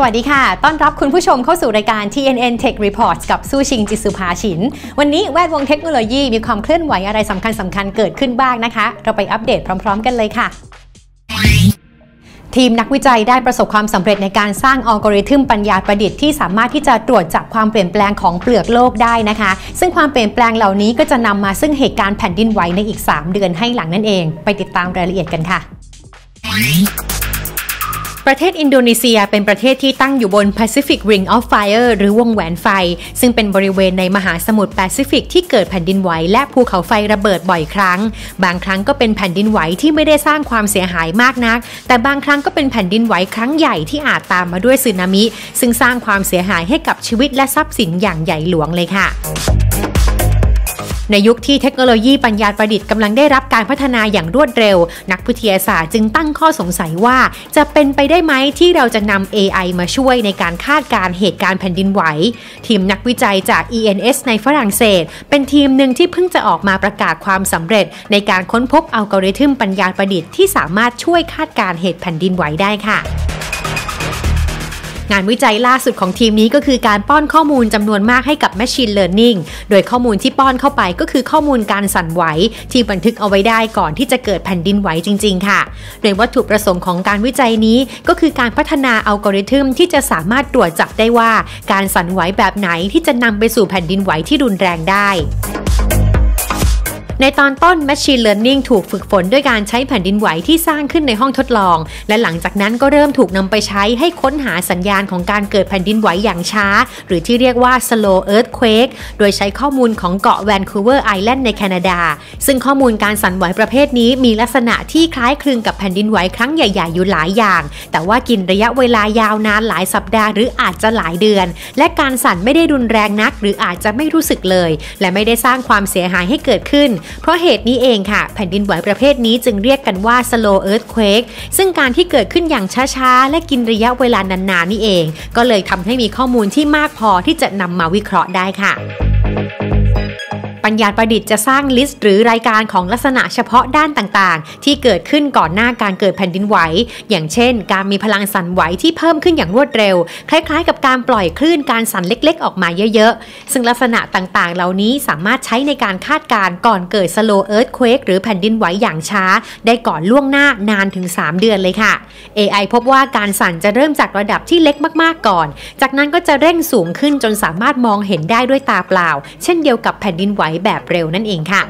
สวัสดีค่ะ ต้อนรับคุณผู้ชมเข้าสู่รายการ TNN Tech Reports กับสู้ชิงจิสุภาชิน วันนี้แวดวงเทคโนโลยีมีความเคลื่อนไหวอะไรสำคัญสำคัญเกิดขึ้นบ้างนะคะ เราไปอัปเดตพร้อม ๆ กันเลยค่ะทีมนักวิจัยได้ประสบความสำเร็จในการสร้างอัลกอริทึมปัญญาประดิษฐ์ที่สามารถที่จะตรวจจับความเปลี่ยนแปลงของเปลือกโลกได้นะคะ ซึ่งความเปลี่ยนแปลงเหล่านี้ก็จะนำมาซึ่งเหตุการณ์แผ่นดินไหวในอีก 3 เดือนให้หลังนั่นเอง ไปติดตามรายละเอียดกันค่ะ ประเทศอินโดนีเซียเป็นประเทศที่ตั้งอยู่บน Pacific Ring of Fire หรือวงแหวนไฟ ซึ่งเป็นบริเวณในมหาสมุทรแปซิฟิกที่เกิดแผ่นดินไหวและภูเขาไฟระเบิดบ่อยครั้ง บางครั้งก็เป็นแผ่นดินไหวที่ไม่ได้สร้างความเสียหายมากนัก แต่บางครั้งก็เป็นแผ่นดินไหวครั้งใหญ่ที่อาจตามมาด้วยสึนามิ ซึ่งสร้างความเสียหายให้กับชีวิตและทรัพย์สินอย่างใหญ่หลวงเลยค่ะ ในยุคที่เทคโนโลยีปัญญาประดิษฐ์กำลังได้รับการพัฒนาอย่างรวดเร็ว นักวิทยาศาสตร์จึงตั้งข้อสงสัยว่า จะเป็นไปได้ไหมที่เราจะนำ AI มาช่วยในการคาดการเหตุการณ์แผ่นดินไหว ทีมนักวิจัยจาก ENS ในฝรั่งเศส เป็นทีมหนึ่งที่เพิ่งจะออกมาประกาศความสำเร็จ ในการค้นพบอัลกอริทึมปัญญาประดิษฐ์ที่สามารถช่วยคาดการเหตุแผ่นดินไหวได้ค่ะ งานวิจัยล่าสุดของทีมนี้ก็คือการป้อนข้อมูลจำนวนมากให้กับ Machine Learning โดยข้อมูลที่ป้อนเข้าไปก็คือข้อมูลการสั่นไหว ที่บันทึกเอาไว้ได้ก่อนที่จะเกิดแผ่นดินไหวจริง ๆ ค่ะ โดยวัตถุประสงค์ของการวิจัยนี้ก็คือการพัฒนาอัลกอริทึมที่จะสามารถตรวจจับได้ว่า การสั่นไหวแบบไหนที่จะนำไปสู่แผ่นดินไหวที่รุนแรงได้ ในตอนต้น Machine Learning ถูกฝึกฝนด้วยการใช้แผ่นดินไหวที่สร้างขึ้นในห้องทดลอง และหลังจากนั้นก็เริ่มถูกนำไปใช้ให้ค้นหาสัญญาณของการเกิดแผ่นดินไหวอย่างช้า หรือที่เรียกว่า slow earthquake โดยใช้ข้อมูลของเกาะแวนคูเวอร์ไอแลนด์ในแคนาดา ซึ่งข้อมูลการสั่นไหวประเภทนี้มีลักษณะที่คล้ายคลึงกับแผ่นดินไหวครั้งใหญ่ๆอยู่หลายอย่าง แต่ว่ากินระยะเวลายาวนานหลายสัปดาห์หรืออาจจะหลายเดือน และการสั่นไม่ได้รุนแรงนัก หรืออาจจะไม่รู้สึกเลย และไม่ได้สร้างความเสียหายให้เกิดขึ้นเพราะเหตุนี้เองค่ะ แผ่นดินไหวประเภทนี้จึงเรียกกันว่า slow earthquake ซึ่งการที่เกิดขึ้นอย่างช้าๆ และกินระยะเวลานานๆนี่เอง ก็เลยทำให้มีข้อมูลที่มากพอที่จะนำมาวิเคราะห์ได้ค่ะ ปัญญาประดิษฐ์จะสร้างลิสต์หรือรายการของลักษณะเฉพาะด้านต่างๆ ที่เกิดขึ้นก่อนหน้าการเกิดแผ่นดินไหว อย่างเช่น การมีพลังสั่นไหวที่เพิ่มขึ้นอย่างรวดเร็ว คล้ายๆ กับการปล่อยคลื่นการสั่นเล็กๆ ออกมาเยอะๆ ซึ่งลักษณะต่างๆ เหล่านี้สามารถใช้ในการคาดการณ์ก่อนเกิด slow earthquake หรือแผ่นดินไหวอย่างช้า ได้ก่อนล่วงหน้านานถึง 3 เดือนเลยค่ะ AI พบว่าการสั่นจะเริ่มจากระดับที่เล็กมากๆก่อน จากนั้นก็จะเร่งสูงขึ้นจนสามารถมองเห็นได้ด้วยตาเปล่า เช่นเดียวกับแผ่นดินไหวแบบเร็วนั่นเองค่ะ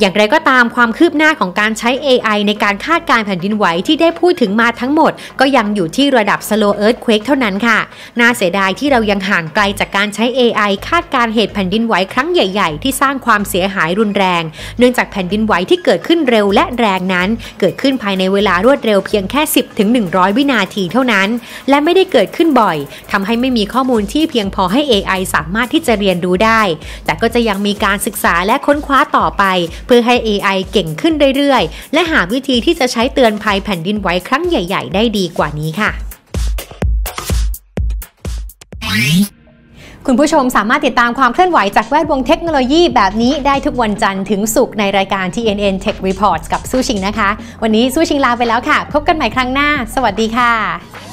อย่างไรก็ตามความคืบหน้าของการใช้ AI ในการคาดการแผ่นดินไหวที่ได้พูดถึงมาทั้งหมด ก็ยังอยู่ที่ระดับ slow earthquake เท่านั้นค่ะ น่าเสียดายที่เรายังห่างไกลจากการใช้ AI คาดการเหตุแผ่นดินไหวครั้งใหญ่ ๆ ที่สร้างความเสียหายรุนแรง เนื่องจากแผ่นดินไหวที่เกิดขึ้นเร็วและแรงนั้น เกิดขึ้นภายในเวลารวดเร็วเพียงแค่ 10ถึง100 วินาทีเท่านั้น และไม่ได้เกิดขึ้นบ่อยทำให้ไม่มีข้อมูลที่เพียงพอให้ AI สามารถที่จะเรียนรู้ได้ แต่ก็จะยังมีการศึกษาและค้นคว้าต่อไปเพื่อให้ AI เก่งขึ้นเรื่อยๆ และหาวิธีที่จะใช้เตือนภัยแผ่นดินไหวครั้งใหญ่ ๆ ได้ดีกว่านี้ค่ะ คุณผู้ชมสามารถติดตามความเคลื่อนไหวจากแวดวงเทคโนโลยีแบบนี้ได้ทุกวันจันทร์ถึงศุกร์ในรายการ TNN Tech Reports กับสู้ชิงนะคะ วันนี้สู้ชิงลาไปแล้วค่ะ พบกันใหม่ครั้งหน้า สวัสดีค่ะ